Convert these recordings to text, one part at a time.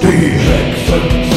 Defect.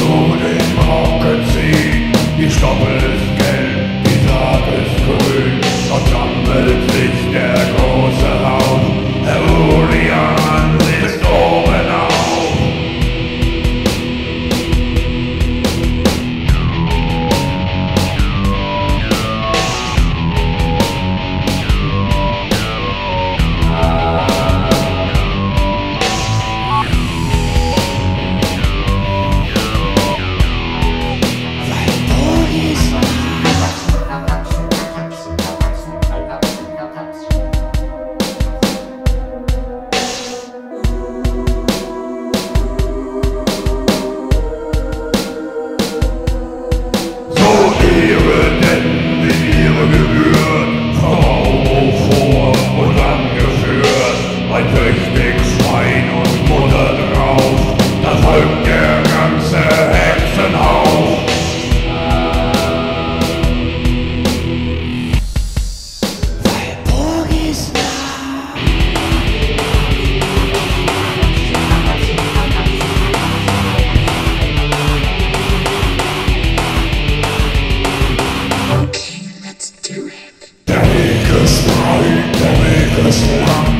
This.